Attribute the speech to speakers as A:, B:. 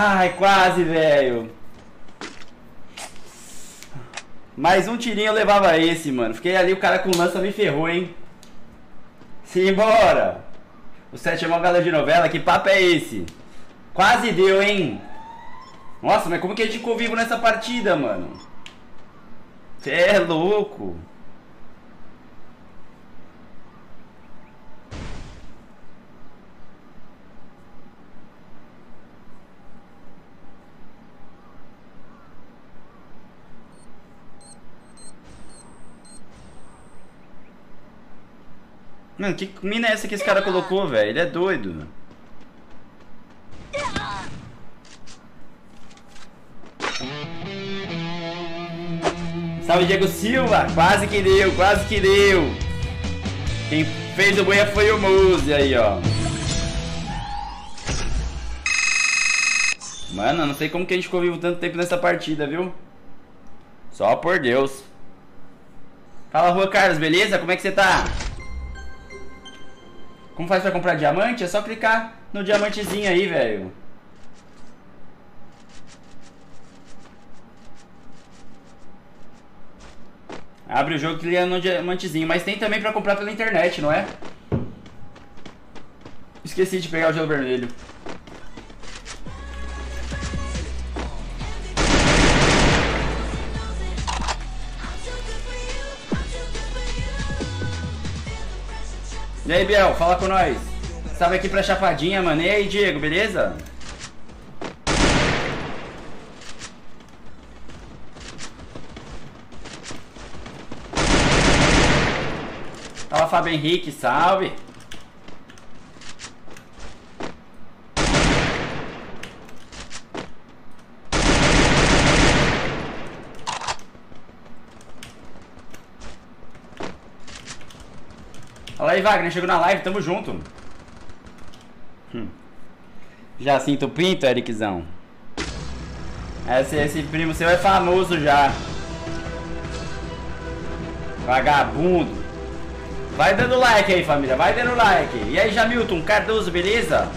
A: Ai, quase, velho. Mais um tirinho eu levava esse, mano. Fiquei ali, o cara com lança me ferrou, hein? Simbora! O 7 é uma galera de novela, que papo é esse? Quase deu, hein? Nossa, mas como que a gente ficou vivo nessa partida, mano? Você é louco. Mano, que mina é essa que esse cara colocou, velho? Ele é doido. Salve, Diego Silva! Quase que deu, quase que deu! Quem fez o boia foi o Muse aí, ó. Mano, não sei como que a gente ficou vivo tanto tempo nessa partida, viu? Só por Deus. Fala, Rua Carlos, beleza? Como é que você tá? Como faz pra comprar diamante? É só clicar no diamantezinho aí, velho. Abre o jogo e clica no diamantezinho. Mas tem também pra comprar pela internet, não é? Esqueci de pegar o gelo vermelho. E aí, Biel, fala com nós. Estava aqui pra chapadinha, mano. E aí, Diego, beleza? Fala, Fábio Henrique, salve. Fala aí, Wagner, chegou na live, tamo junto. Hum. Já sinto o pinto, Ericzão? Esse, esse primo seu é famoso já. Vagabundo. Vai dando like aí, família. Vai dando like. E aí, Jamilton Cardoso, beleza?